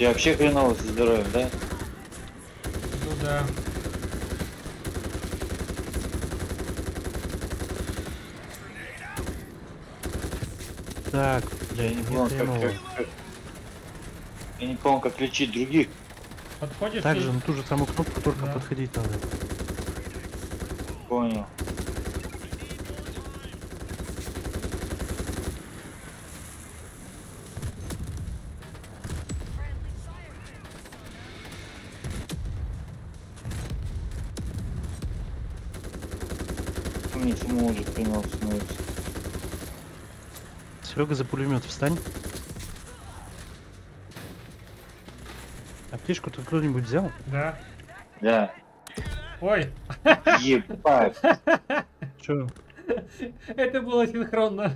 Тебе вообще хреново со здоровьем, да? Ну да. Так, Я не не понял, как, как- как- Я не понял, как лечить других. Подходишь Так и- на ту же самую кнопку только Да. подходить надо. Понял. Мне самому уже хреново становится. Серега за пулемет встань. Аптечку ты кто-нибудь взял? Да. Да. Ой, Ебать. Че? это было синхронно.